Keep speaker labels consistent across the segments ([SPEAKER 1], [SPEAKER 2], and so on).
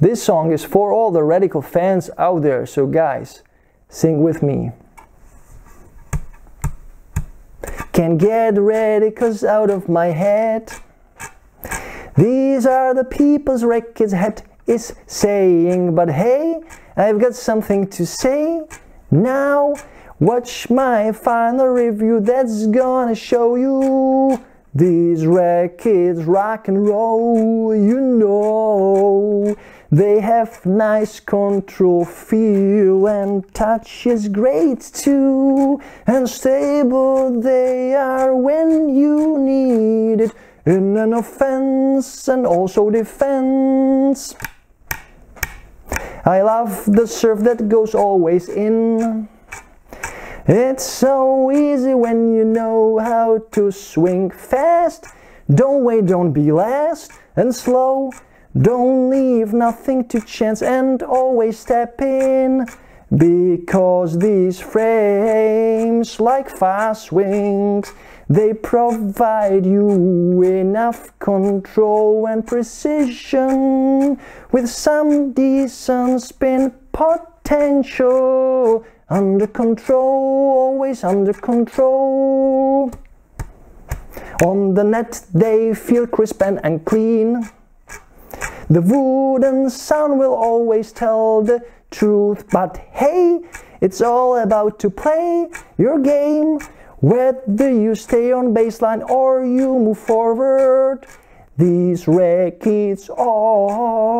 [SPEAKER 1] This song is for all the radical fans out there, so guys, sing with me. Can't get radicals out of my head. These are the people's records head is saying, but hey, I've got something to say now. Watch my final review that's gonna show you these records rock and roll, you know. They have nice control, feel and touch is great too. And stable they are when you need it in an offense and also defense. I love the serve that goes always in. It's so easy when you know how to swing fast. Don't wait, don't be last and slow. Don't leave nothing to chance and always step in. Because these frames, like fast wings, they provide you enough control and precision with some decent spin potential. Under control, always under control. On the net, they feel crisp and, and clean. The wooden sound will always tell the truth, but hey, it's all about to play your game. Whether you stay on baseline or you move forward, these records are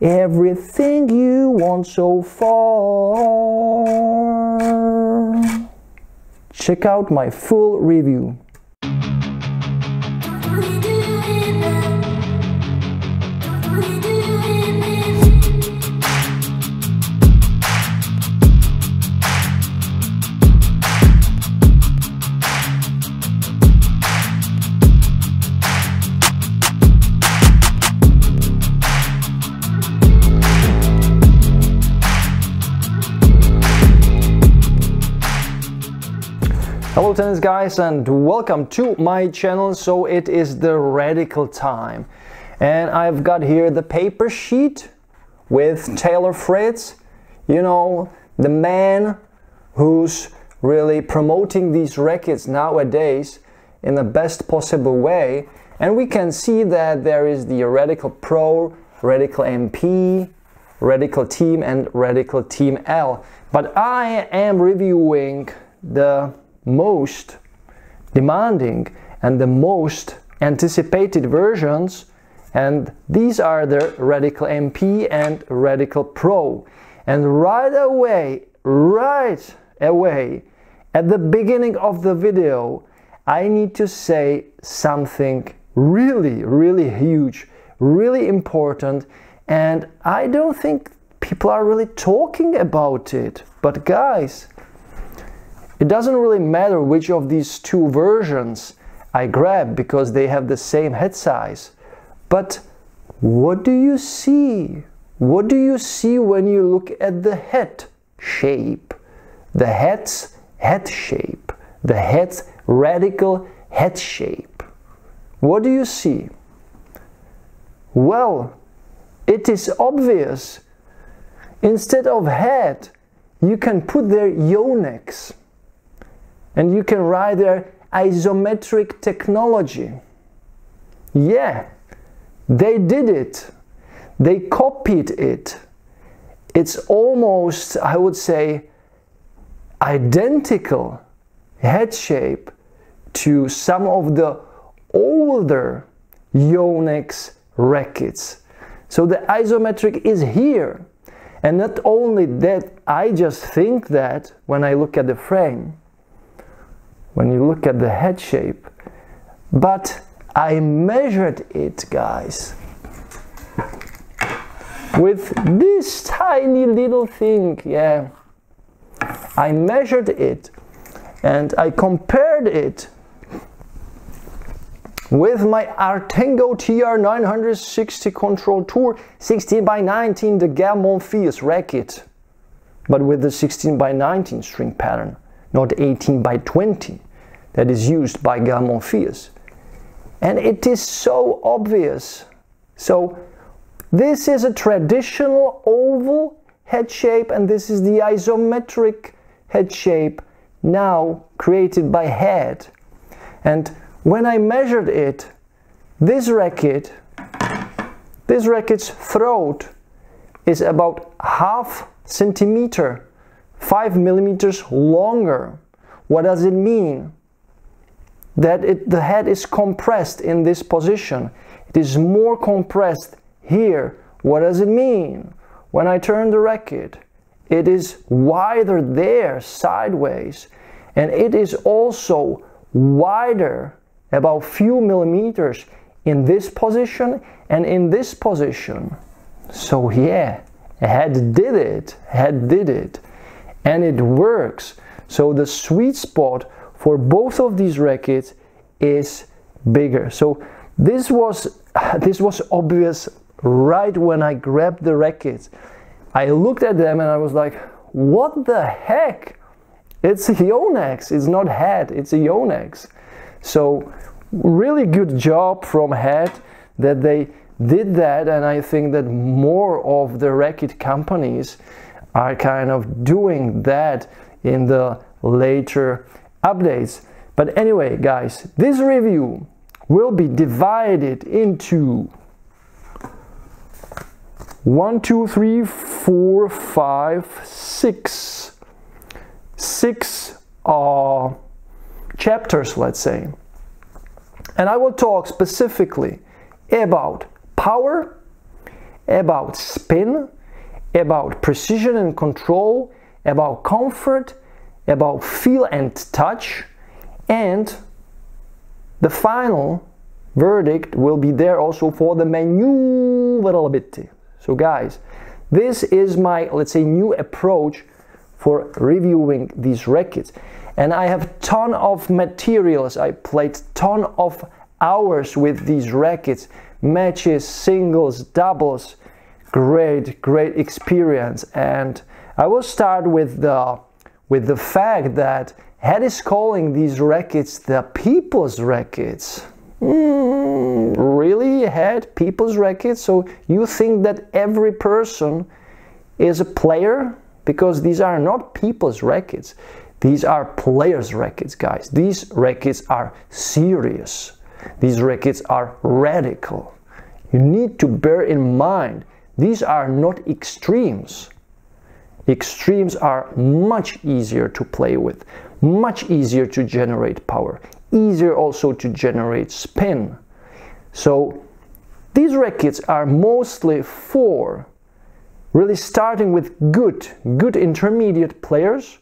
[SPEAKER 1] everything you want so far. Check out my full review. Hello tennis guys and welcome to my channel. So it is the radical time and I've got here the paper sheet with Taylor Fritz, you know, the man who's really promoting these records nowadays in the best possible way. And we can see that there is the Radical Pro, Radical MP, Radical Team and Radical Team L. But I am reviewing the most demanding and the most anticipated versions and these are the Radical MP and Radical Pro. And right away right away at the beginning of the video I need to say something really really huge really important and I don't think people are really talking about it. But guys it doesn't really matter which of these two versions I grab because they have the same head size. But what do you see? What do you see when you look at the head shape? The head's head shape. The head's radical head shape. What do you see? Well, it is obvious. Instead of head, you can put there yonex and you can write there isometric technology. Yeah, they did it. They copied it. It's almost, I would say, identical head shape to some of the older Yonex rackets. So the isometric is here. And not only that, I just think that when I look at the frame, when you look at the head shape. But I measured it, guys, with this tiny little thing. Yeah, I measured it and I compared it with my Artengo TR960 Control Tour 16 by 19 the Gael Monfils racket but with the 16 by 19 string pattern not 18 by 20 that is used by Gael Monfils. And it is so obvious. So This is a traditional oval head shape and this is the isometric head shape now created by head. And when I measured it, this racket, this racket's throat is about half centimeter, five millimeters longer. What does it mean? That it, the head is compressed in this position. It is more compressed here. What does it mean? When I turn the racket, it is wider there, sideways, and it is also wider, about few millimeters in this position and in this position. So yeah, head did it, head did it, and it works. So the sweet spot for both of these rackets is bigger. So this was this was obvious right when I grabbed the rackets. I looked at them and I was like, what the heck? It's a Yonex, it's not head, it's a Yonex. So really good job from head that they did that and I think that more of the racket companies are kind of doing that in the later updates. But anyway, guys, this review will be divided into one, two, three, four, five, six, six uh, chapters, let's say. And I will talk specifically about power, about spin, about precision and control, about comfort, about feel and touch, and the final verdict will be there also for the maneuverability. So guys, this is my, let's say, new approach for reviewing these rackets. And I have ton of materials. I played ton of hours with these rackets, matches, singles, doubles. Great, great experience. And I will start with the with the fact that Head is calling these records the people's records. Mm, really, Head? People's records? So you think that every person is a player? Because these are not people's records. These are players' records, guys. These records are serious. These records are radical. You need to bear in mind these are not extremes. Extremes are much easier to play with, much easier to generate power, easier also to generate spin. So these rackets are mostly for really starting with good, good intermediate players,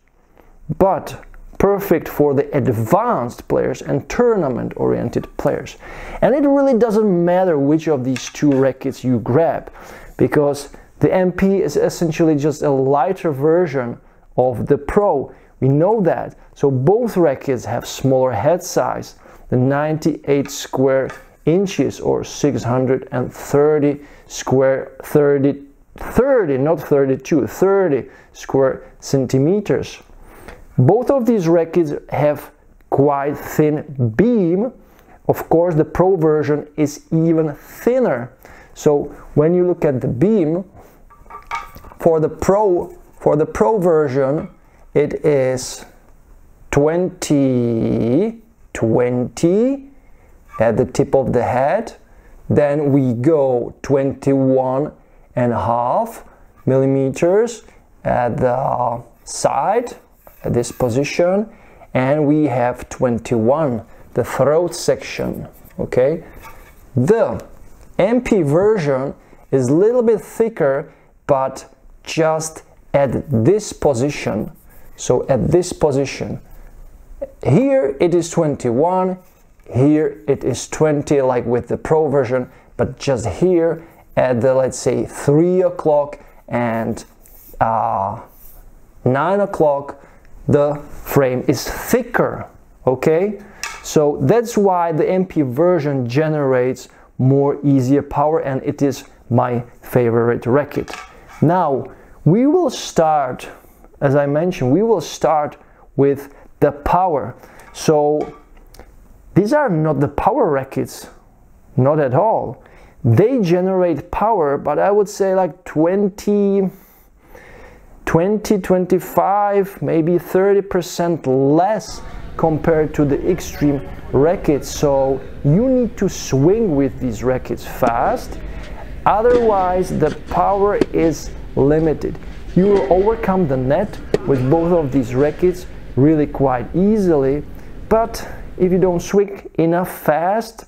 [SPEAKER 1] but perfect for the advanced players and tournament oriented players. And it really doesn't matter which of these two rackets you grab because the MP is essentially just a lighter version of the Pro. We know that. So both rackets have smaller head size, the 98 square inches or 630 square 30 30 not 32 30 square centimeters both of these rackets have quite thin beam. Of course, the Pro version is even thinner. So when you look at the beam, for the Pro, for the Pro version, it is 20, 20 at the tip of the head. Then we go 21 and a half millimeters at the side at this position and we have 21 the throat section okay the MP version is a little bit thicker but just at this position. So at this position. Here it is 21 here it is 20 like with the pro version but just here at the let's say 3 o'clock and uh, 9 o'clock the frame is thicker okay? So that's why the MP version generates more easier power and it is my favorite racket. Now we will start as I mentioned we will start with the power. So these are not the power rackets not at all. They generate power, but I would say like 20, 20, 25, maybe 30% less compared to the extreme rackets. So you need to swing with these rackets fast, otherwise the power is limited. You will overcome the net with both of these rackets really quite easily, but if you don't swing enough fast,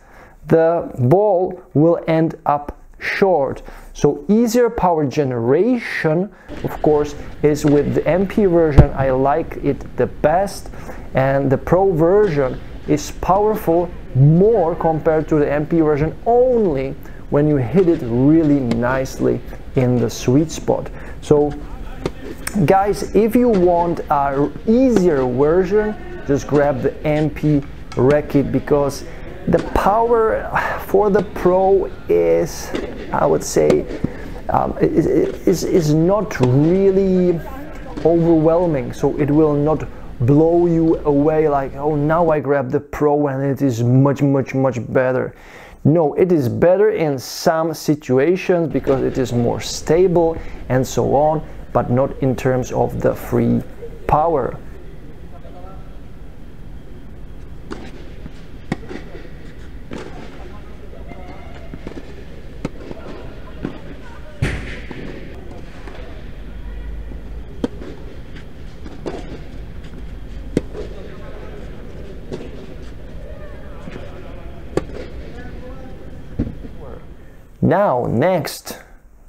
[SPEAKER 1] the ball will end up short. So easier power generation, of course, is with the MP version. I like it the best and the Pro version is powerful more compared to the MP version only when you hit it really nicely in the sweet spot. So guys, if you want a easier version, just grab the MP racket because the power for the Pro is, I would say, um, is, is not really overwhelming. So it will not blow you away like, oh, now I grab the Pro and it is much, much, much better. No, it is better in some situations because it is more stable and so on, but not in terms of the free power. Now, next,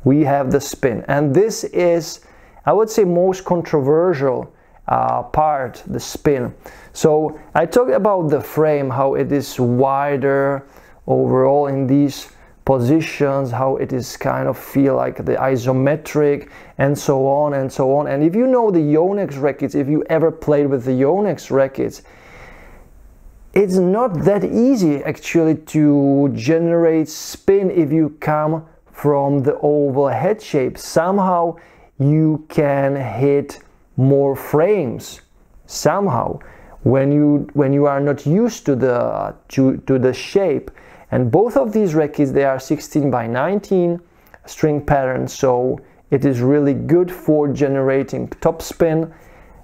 [SPEAKER 1] we have the spin. And this is, I would say, most controversial uh, part, the spin. So I talked about the frame, how it is wider overall in these positions, how it is kind of feel like the isometric and so on and so on. And if you know the Yonex rackets, if you ever played with the Yonex rackets, it's not that easy actually to generate spin if you come from the oval head shape. Somehow you can hit more frames. Somehow. When you when you are not used to the to, to the shape. And both of these rackets they are 16 by 19 string pattern so it is really good for generating top spin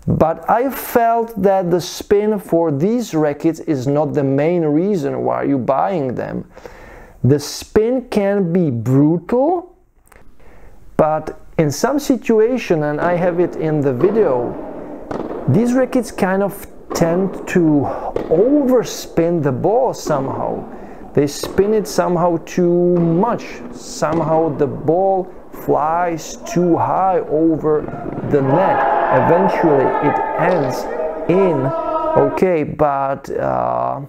[SPEAKER 1] but I felt that the spin for these rackets is not the main reason why you're buying them. The spin can be brutal, but in some situation, and I have it in the video, these rackets kind of tend to overspin the ball somehow. They spin it somehow too much. Somehow the ball flies too high over the net. Eventually it ends in okay, but uh,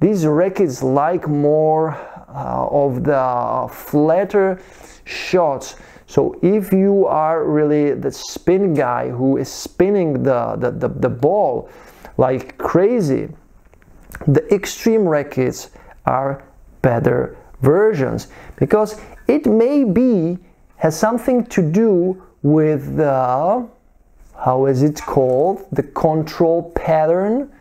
[SPEAKER 1] these rackets like more uh, of the flatter shots. So if you are really the spin guy who is spinning the, the, the, the ball like crazy, the extreme rackets are better versions because it may be has something to do with the, how is it called? The control pattern.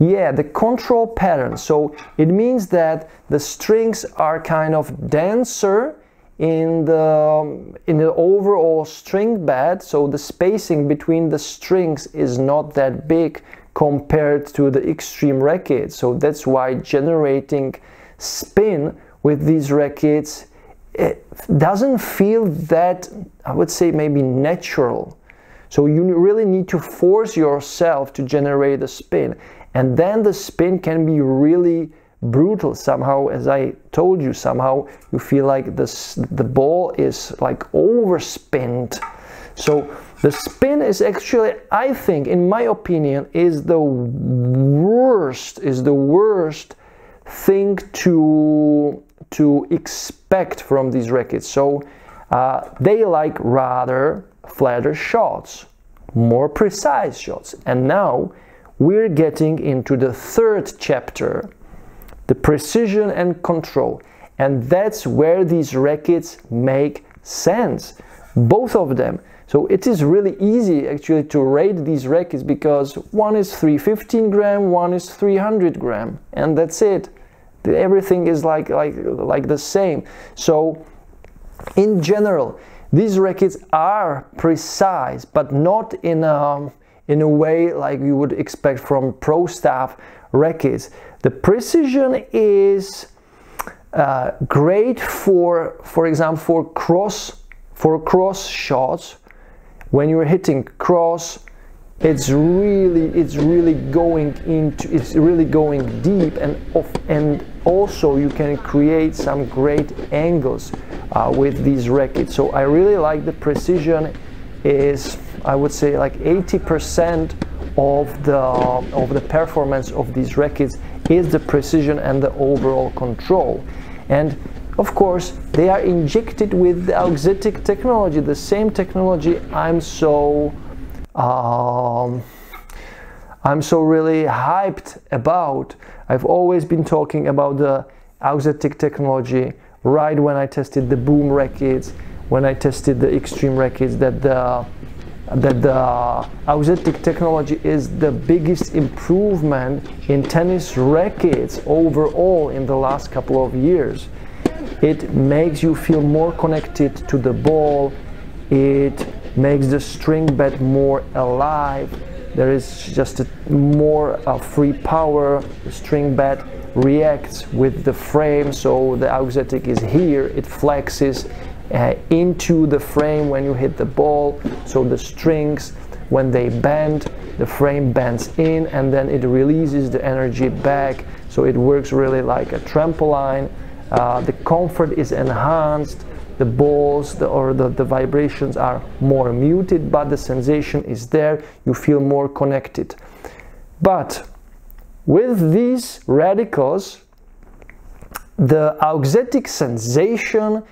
[SPEAKER 1] Yeah, the control pattern. So it means that the strings are kind of denser in the in the overall string bed so the spacing between the strings is not that big compared to the extreme rackets so that's why generating spin with these rackets it doesn't feel that, I would say, maybe natural. So you really need to force yourself to generate the spin. And then the spin can be really brutal somehow as i told you somehow you feel like this the ball is like overspent so the spin is actually i think in my opinion is the worst is the worst thing to to expect from these rackets. So uh, they like rather flatter shots, more precise shots. And now we're getting into the third chapter, the precision and control. And that's where these rackets make sense, both of them. So it is really easy actually to rate these rackets because one is 315 gram, one is 300 gram, and that's it. Everything is like like like the same. So in general these rackets are precise but not in a in a way like you would expect from pro staff rackets. The precision is uh, great for for example for cross for cross shots. When you're hitting cross it's really it's really going into it's really going deep and off and also you can create some great angles uh, with these rackets so i really like the precision is i would say like 80% of the of the performance of these rackets is the precision and the overall control and of course they are injected with the auxetic technology the same technology i'm so um, I'm so really hyped about. I've always been talking about the auxetic technology right when I tested the boom rackets, when I tested the extreme rackets, that the that the auxetic technology is the biggest improvement in tennis rackets overall in the last couple of years. It makes you feel more connected to the ball. It makes the string bed more alive. There is just a more uh, free power. The string bed reacts with the frame, so the auxetic is here. It flexes uh, into the frame when you hit the ball. So the strings, when they bend, the frame bends in and then it releases the energy back. So it works really like a trampoline. Uh, the comfort is enhanced the balls the, or the, the vibrations are more muted but the sensation is there you feel more connected but with these radicals the auxetic sensation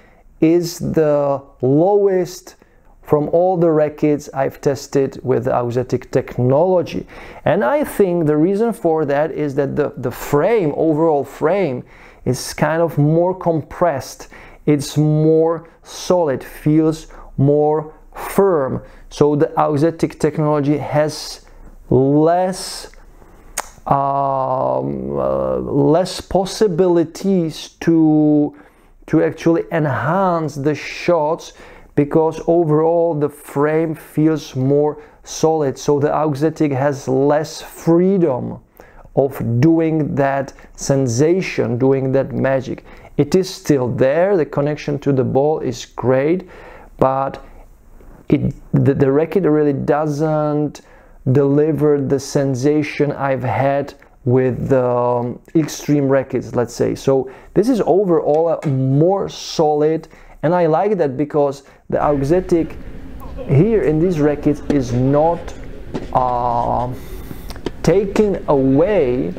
[SPEAKER 1] is the lowest from all the rackets I've tested with the auxetic technology. And I think the reason for that is that the, the frame, overall frame, is kind of more compressed it's more solid, feels more firm. So the auxetic technology has less um, uh, less possibilities to to actually enhance the shots because overall the frame feels more solid so the auxetic has less freedom of doing that sensation doing that magic it is still there. The connection to the ball is great but it the, the racket really doesn't deliver the sensation I've had with the um, extreme rackets let's say. So this is overall more solid and I like that because the auxetic here in these rackets is not uh, taking away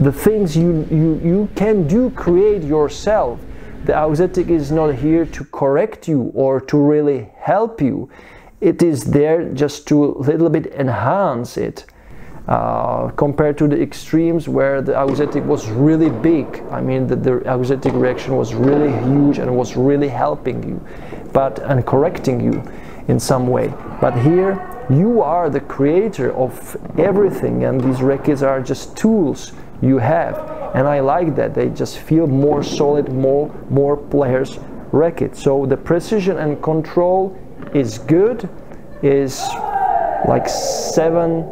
[SPEAKER 1] the things you, you, you can do create yourself. The auxetic is not here to correct you or to really help you. It is there just to a little bit enhance it. Uh, compared to the extremes where the auxetic was really big. I mean, the, the auxetic reaction was really huge and was really helping you, but and correcting you in some way. But here, you are the creator of everything, and these records are just tools you have. And I like that. They just feel more solid, more, more players wreck it. So the precision and control is good, is like seven,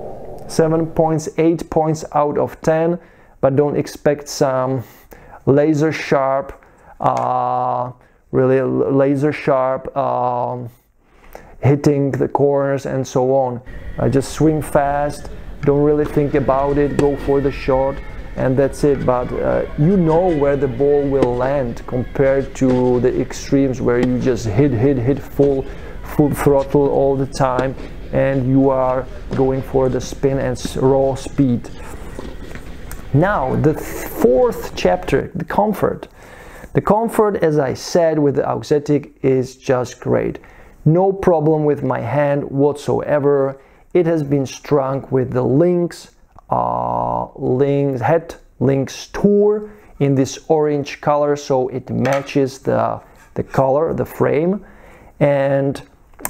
[SPEAKER 1] seven points, eight points out of 10, but don't expect some laser sharp, uh, really laser sharp, um, hitting the corners and so on. I just swing fast, don't really think about it, go for the shot and that's it. But uh, you know where the ball will land compared to the extremes where you just hit, hit, hit full, full throttle all the time, and you are going for the spin and raw speed. Now, the fourth chapter, the comfort. The comfort, as I said, with the auxetic is just great. No problem with my hand whatsoever. It has been strung with the Lynx uh, Lynx head Lynx tour in this orange color so it matches the the color the frame. And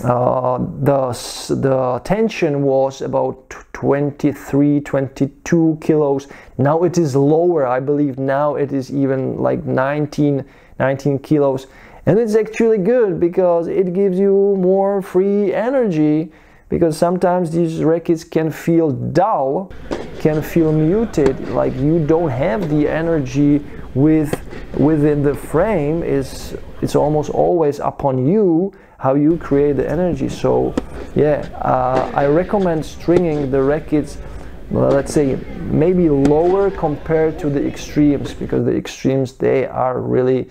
[SPEAKER 1] uh, the, the tension was about 23 22 kilos. Now it is lower i believe now it is even like 19 19 kilos. And it's actually good because it gives you more free energy because sometimes these records can feel dull can feel muted like you don't have the energy with within the frame is it's almost always upon you how you create the energy so yeah uh, i recommend stringing the records. well, let's say maybe lower compared to the extremes because the extremes they are really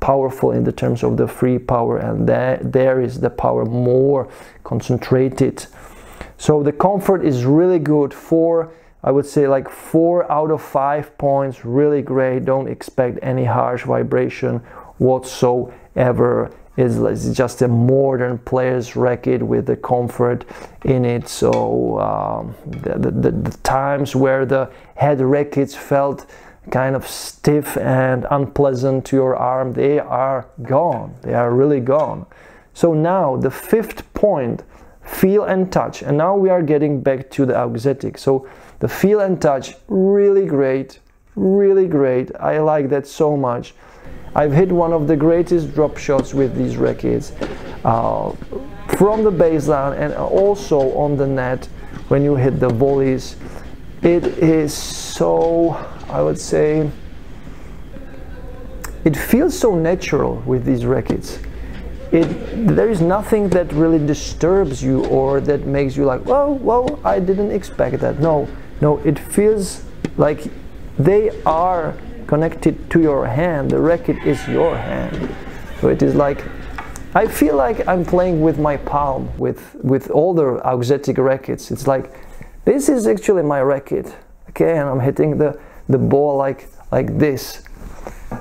[SPEAKER 1] powerful in the terms of the free power and that there is the power more concentrated. So the comfort is really good. For I would say like four out of five points really great. Don't expect any harsh vibration whatsoever. It's just a modern player's racket with the comfort in it. So um, the, the, the times where the head rackets felt kind of stiff and unpleasant to your arm, they are gone. They are really gone. So now the fifth point, feel and touch. And now we are getting back to the auxetic. So the feel and touch, really great, really great. I like that so much. I've hit one of the greatest drop shots with these rackets uh, from the baseline and also on the net when you hit the volleys. It is so I would say it feels so natural with these rackets. It, there is nothing that really disturbs you or that makes you like, oh, well, I didn't expect that. No, no, it feels like they are connected to your hand. The racket is your hand. So it is like, I feel like I'm playing with my palm, with, with all the auxetic rackets. It's like, this is actually my racket, okay, and I'm hitting the the ball like like this.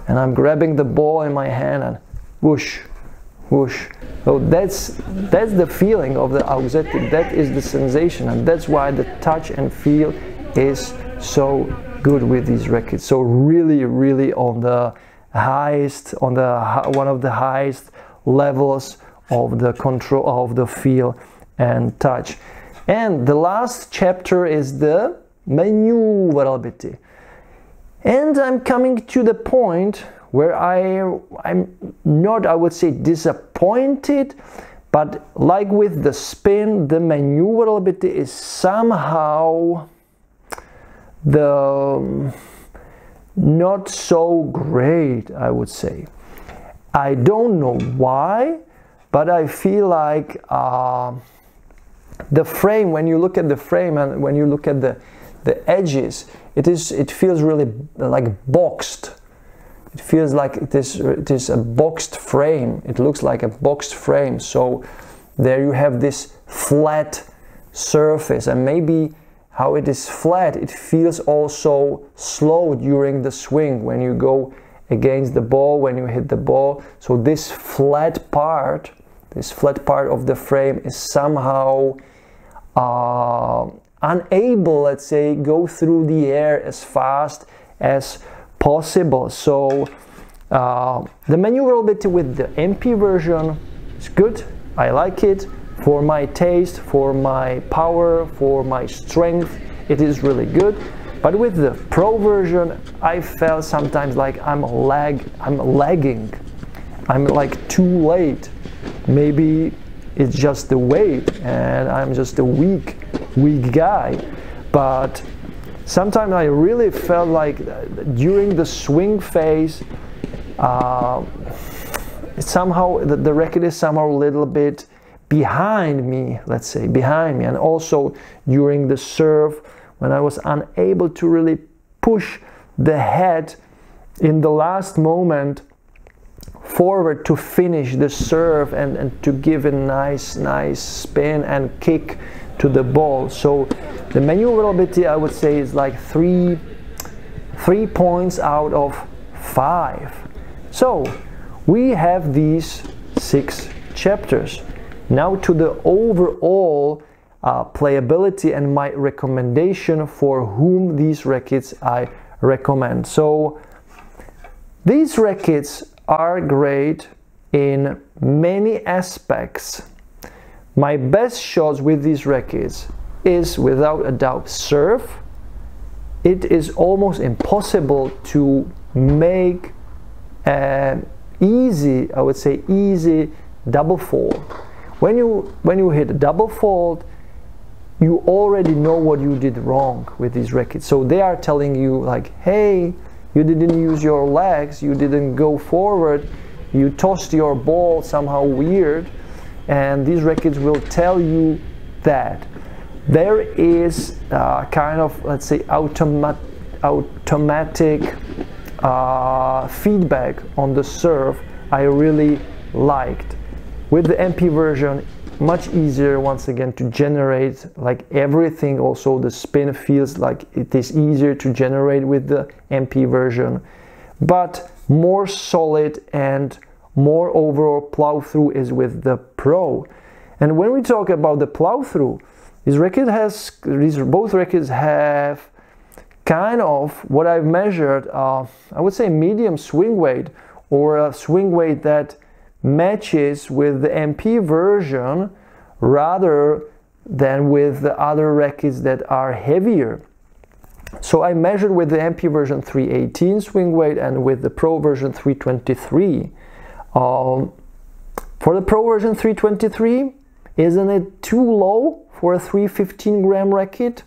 [SPEAKER 1] And I'm grabbing the ball in my hand and whoosh whoosh. So that's that's the feeling of the auxetic that is the sensation. And that's why the touch and feel is so good with these rackets. So really really on the highest on the one of the highest levels of the control of the feel and touch and the last chapter is the maneuverability and I'm coming to the point where I, I'm not, I would say, disappointed, but like with the spin, the maneuverability is somehow the um, not so great, I would say. I don't know why, but I feel like uh, the frame, when you look at the frame and when you look at the, the edges, it is it feels really like boxed. It feels like it is it is a boxed frame. It looks like a boxed frame. So there you have this flat surface. And maybe how it is flat it feels also slow during the swing when you go against the ball when you hit the ball. So this flat part this flat part of the frame is somehow uh, unable, let's say, go through the air as fast as possible. So uh, the maneuverability with the MP version is good. I like it for my taste, for my power, for my strength. It is really good. But with the Pro version, I felt sometimes like I'm lag, I'm lagging. I'm like too late. Maybe it's just the weight and I'm just a weak weak guy. But sometimes I really felt like during the swing phase, uh, somehow the, the record is somehow a little bit behind me, let's say, behind me. And also during the serve, when I was unable to really push the head in the last moment forward to finish the serve and, and to give a nice, nice spin and kick to the ball. So the maneuverability I would say is like three, three points out of five. So we have these six chapters. Now to the overall uh, playability and my recommendation for whom these rackets I recommend. So these rackets are great in many aspects my best shots with these rackets is without a doubt serve. It is almost impossible to make an easy, I would say easy double fault. When you when you hit a double fault, you already know what you did wrong with these rackets. So they are telling you like, hey, you didn't use your legs, you didn't go forward, you tossed your ball somehow weird, and these records will tell you that. There is uh, kind of, let's say, automat automatic uh, feedback on the serve I really liked. With the MP version, much easier once again to generate like everything. Also the spin feels like it is easier to generate with the MP version. But more solid and more overall plow through is with the Pro. And when we talk about the plow through this record has these both records have kind of what I've measured uh, I would say medium swing weight or a swing weight that matches with the MP version rather than with the other rackets that are heavier. So I measured with the MP version 318 swing weight and with the Pro version 323. Um, for the Pro version 323, isn't it too low for a 315 gram racket?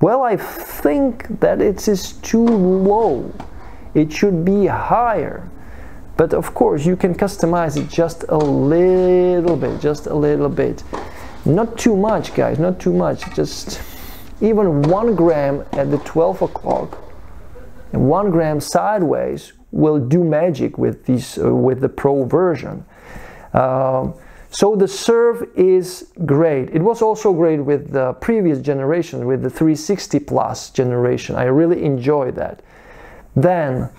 [SPEAKER 1] Well, I think that it is too low. It should be higher. But of course, you can customize it just a little bit, just a little bit. Not too much, guys, not too much. Just even one gram at the 12 o'clock and one gram sideways will do magic with these uh, with the pro version. Um, so the serve is great. It was also great with the previous generation, with the 360 plus generation. I really enjoy that. Then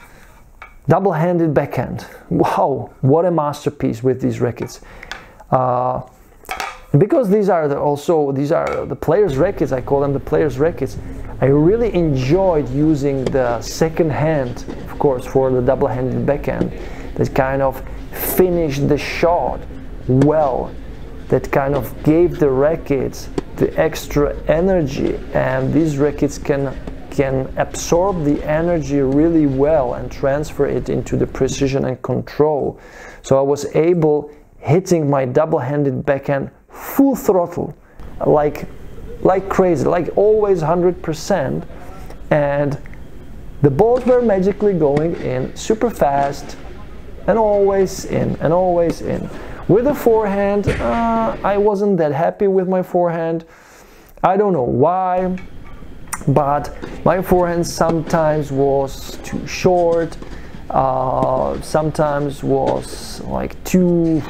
[SPEAKER 1] double-handed backhand. Wow, what a masterpiece with these rackets. Uh, because these are the also these are the players rackets i call them the players rackets i really enjoyed using the second hand of course for the double-handed backhand that kind of finished the shot well that kind of gave the rackets the extra energy and these rackets can can absorb the energy really well and transfer it into the precision and control. So I was able hitting my double-handed backhand full throttle, like like crazy, like always 100%, and the balls were magically going in super fast and always in and always in. With the forehand, uh, I wasn't that happy with my forehand. I don't know why but my forehand sometimes was too short uh, sometimes was like too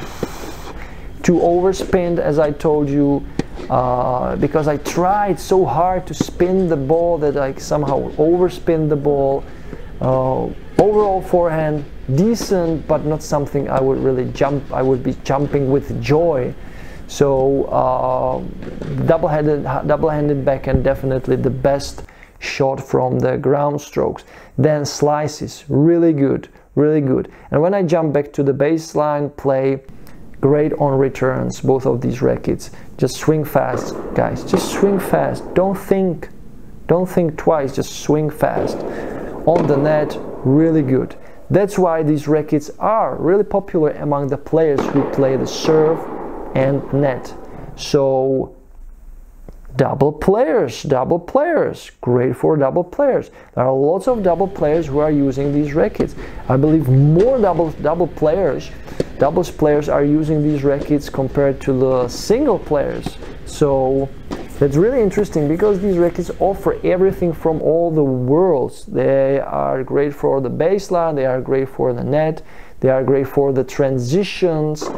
[SPEAKER 1] too overspinned as I told you uh, because I tried so hard to spin the ball that I somehow overspin the ball. Uh, overall forehand decent but not something I would really jump I would be jumping with joy so uh, double-handed, double-handed backhand definitely the best shot from the ground strokes. Then slices, really good, really good. And when I jump back to the baseline play, great on returns, both of these rackets. Just swing fast, guys. Just swing fast. Don't think, don't think twice. Just swing fast. On the net, really good. That's why these rackets are really popular among the players who play the serve and net. So double players, double players, great for double players. There are lots of double players who are using these rackets. I believe more double double players, doubles players are using these rackets compared to the single players. So that's really interesting because these rackets offer everything from all the worlds. They are great for the baseline, they are great for the net, they are great for the transitions.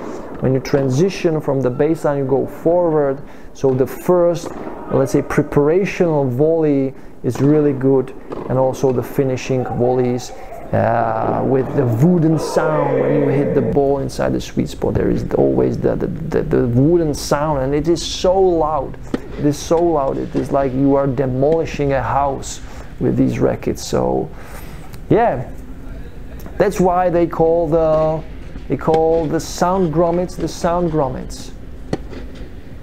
[SPEAKER 1] When you transition from the baseline, you go forward. So the first, let's say, preparational volley is really good, and also the finishing volleys uh, with the wooden sound when you hit the ball inside the sweet spot. There is always the, the, the, the wooden sound, and it is so loud. It is so loud. It is like you are demolishing a house with these rackets. So, yeah, that's why they call the they call the sound grommets the sound grommets.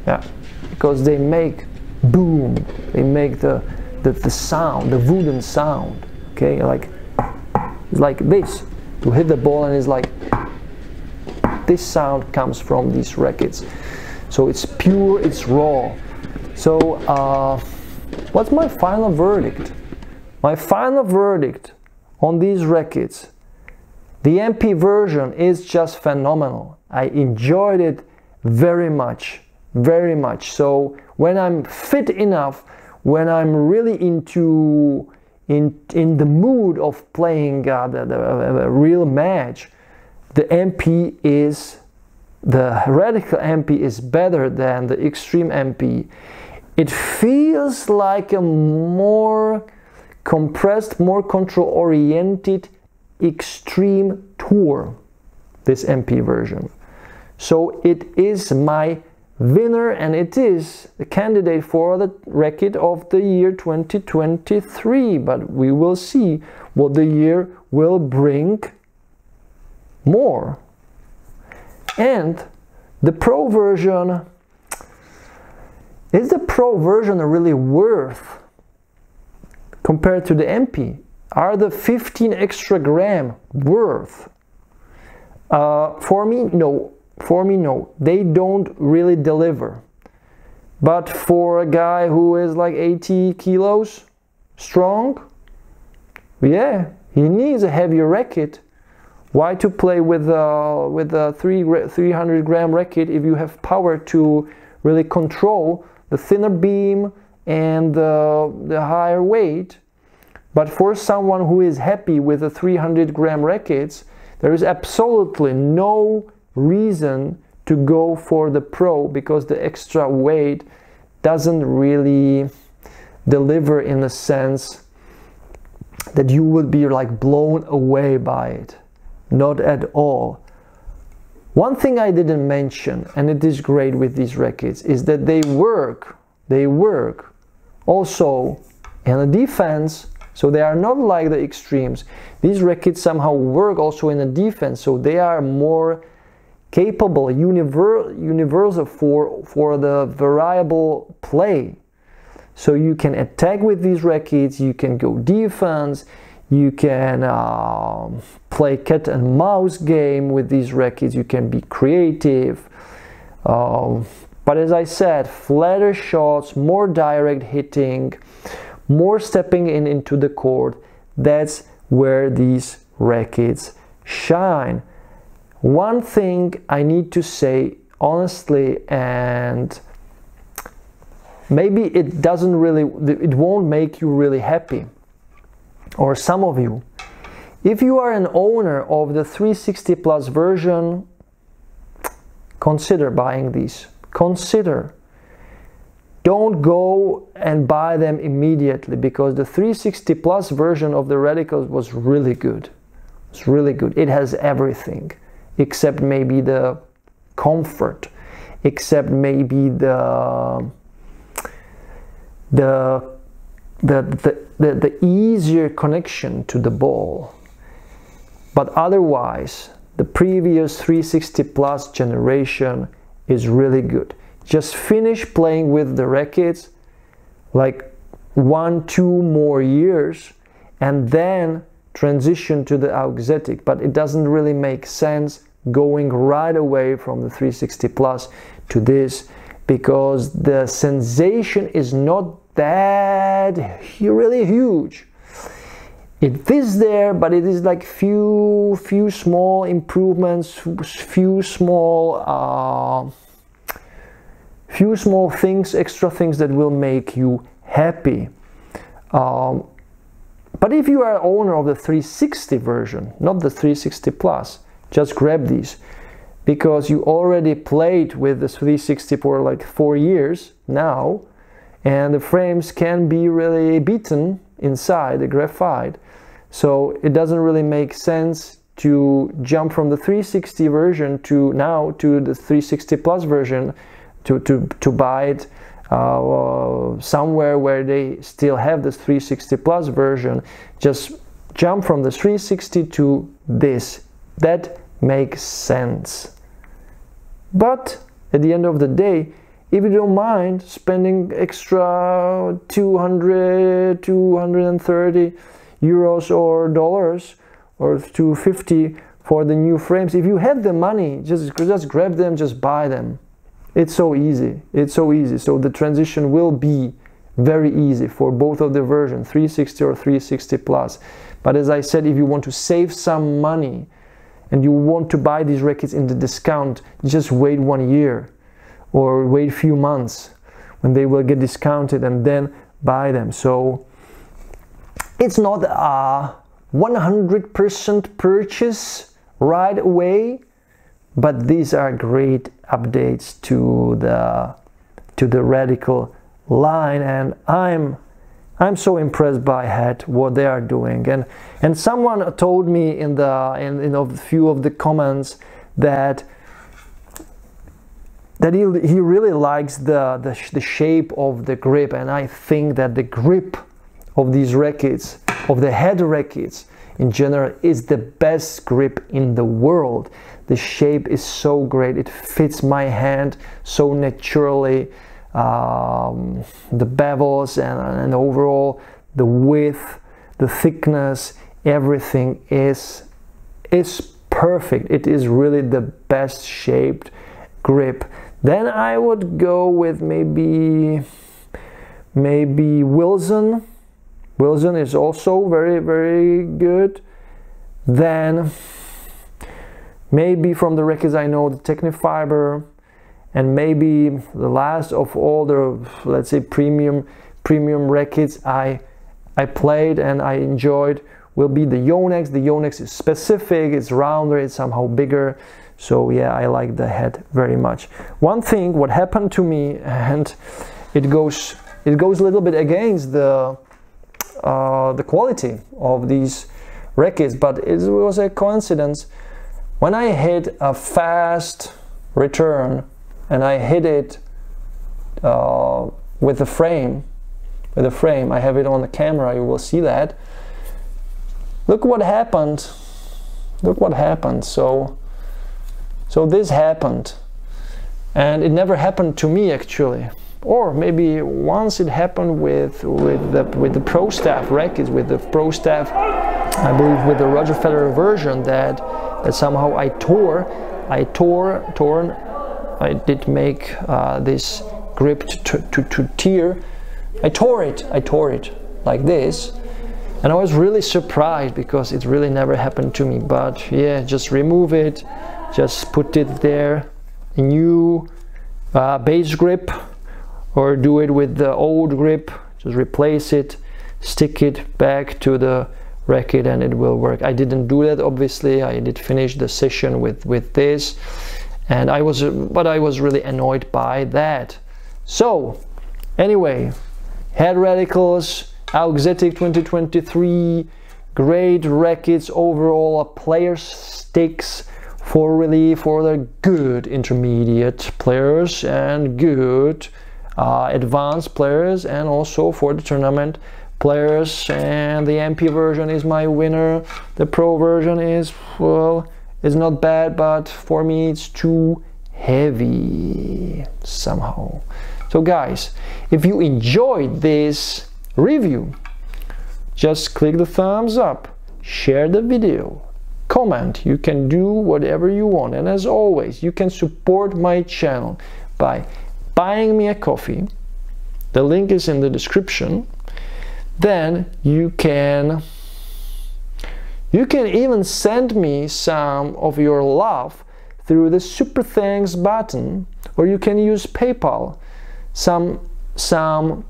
[SPEAKER 1] yeah. Because they make boom. They make the the, the sound the wooden sound. Okay? Like it's like this. You hit the ball and it's like this sound comes from these rackets. So it's pure it's raw. So uh, what's my final verdict? My final verdict on these rackets the MP version is just phenomenal I enjoyed it very much very much. So when I'm fit enough, when I'm really into in in the mood of playing uh, the, the, a real match, the MP is the radical MP is better than the extreme MP. It feels like a more compressed, more control oriented extreme tour, this MP version. So it is my winner and it is the candidate for the record of the year 2023 but we will see what the year will bring more. And the pro version is the pro version really worth compared to the MP are the 15 extra gram worth uh, for me no for me, no. They don't really deliver. But for a guy who is like 80 kilos strong, yeah, he needs a heavier racket. Why to play with uh, with a three 300 gram racket if you have power to really control the thinner beam and the, the higher weight? But for someone who is happy with the 300 gram rackets, there is absolutely no reason to go for the pro because the extra weight doesn't really deliver in a sense that you would be like blown away by it. Not at all. One thing i didn't mention and it is great with these rackets is that they work. They work. Also in the defense so they are not like the extremes these rackets somehow work also in the defense so they are more capable, univer universal for, for the variable play. So you can attack with these rackets, you can go defense, you can uh, play cat and mouse game with these rackets, you can be creative. Uh, but as I said, flatter shots, more direct hitting, more stepping in into the court, that's where these rackets shine. One thing I need to say honestly, and maybe it doesn't really, it won't make you really happy, or some of you. If you are an owner of the 360 Plus version, consider buying these. Consider. Don't go and buy them immediately because the 360 Plus version of the Radicals was really good. It's really good. It has everything except maybe the comfort, except maybe the the the, the, the, the easier connection to the ball. But otherwise, the previous 360 plus generation is really good. Just finish playing with the rackets like one, two more years, and then transition to the auxetic, but it doesn't really make sense going right away from the 360 plus to this because the sensation is not that really huge. It is there but it is like few few small improvements few small uh, few small things extra things that will make you happy. Um, but if you are owner of the 360 version, not the 360 Plus, just grab these. Because you already played with the 360 for like four years now and the frames can be really beaten inside the graphite. So it doesn't really make sense to jump from the 360 version to now to the 360 plus version to, to, to buy it uh, somewhere where they still have this 360 plus version just jump from the 360 to this. That makes sense. But at the end of the day if you don't mind spending extra 200 230 euros or dollars or 250 for the new frames if you have the money just just grab them just buy them it's so easy. It's so easy. So the transition will be very easy for both of the version 360 or 360 plus. But as i said if you want to save some money and you want to buy these records in the discount just wait one year or wait a few months when they will get discounted and then buy them. So it's not a 100% purchase right away but these are great updates to the to the radical line and i'm i'm so impressed by Head what they are doing. And and someone told me in the in, in a few of the comments that that he, he really likes the, the, the shape of the grip and i think that the grip of these rackets of the head rackets in general is the best grip in the world the shape is so great. It fits my hand so naturally. Um, the bevels and, and overall the width the thickness everything is is perfect. It is really the best shaped grip. Then i would go with maybe maybe wilson. Wilson is also very very good. Then maybe from the records i know the Tecnifibre and maybe the last of all the let's say premium premium records I I played and I enjoyed will be the Yonex. The Yonex is specific, it's rounder, it's somehow bigger. So yeah, I like the head very much. One thing what happened to me and it goes it goes a little bit against the uh, the quality of these records, but it was a coincidence. When I hit a fast return and I hit it uh, with the frame with the frame I have it on the camera you will see that. Look what happened. Look what happened. So so this happened. And it never happened to me actually. Or maybe once it happened with with the with the pro staff records with the pro staff I believe with the Roger Federer version that somehow I tore I tore torn I did make uh, this grip to, to, to tear. I tore it, I tore it like this. And I was really surprised because it really never happened to me. But yeah, just remove it, just put it there, new uh, base grip, or do it with the old grip, just replace it, stick it back to the racket and it will work. I didn't do that obviously, I did finish the session with, with this. And I was but I was really annoyed by that. So anyway head radicals Auxetic 2023 great rackets overall player sticks for really for the good intermediate players and good uh, advanced players and also for the tournament players and the MP version is my winner the pro version is well it's not bad, but for me it's too heavy somehow. So guys, if you enjoyed this review, just click the thumbs up, share the video, comment, you can do whatever you want. And as always, you can support my channel by buying me a coffee. The link is in the description. Then you can you can even send me some of your love through the super thanks button or you can use PayPal. Some some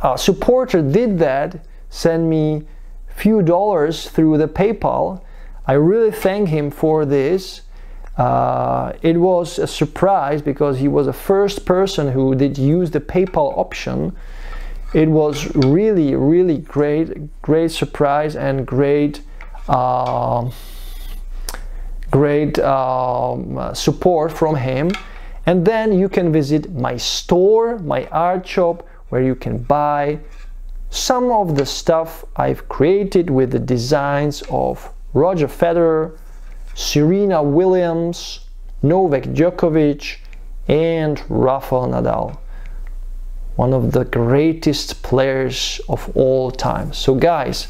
[SPEAKER 1] uh, supporter did that, send me few dollars through the PayPal. I really thank him for this. Uh, it was a surprise because he was the first person who did use the PayPal option. It was really, really great, great surprise and great uh, great um, support from him. And then you can visit my store my art shop where you can buy some of the stuff I've created with the designs of Roger Federer, Serena Williams, Novak Djokovic, and Rafael Nadal, one of the greatest players of all time. So, guys,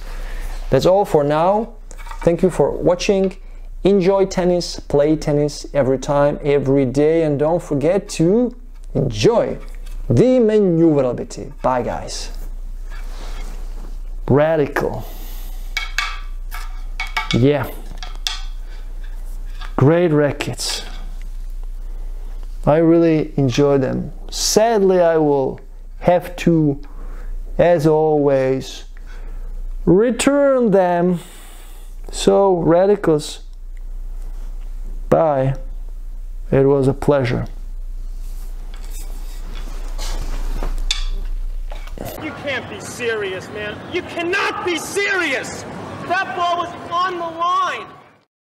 [SPEAKER 1] that's all for now. Thank you for watching. Enjoy tennis, play tennis every time, every day, and don't forget to enjoy the maneuverability. Bye, guys. Radical. Yeah. Great rackets. I really enjoy them. Sadly, I will have to, as always, return them. So, radicals, bye. It was a pleasure.
[SPEAKER 2] You can't be serious, man. You cannot be serious! That ball was on the line!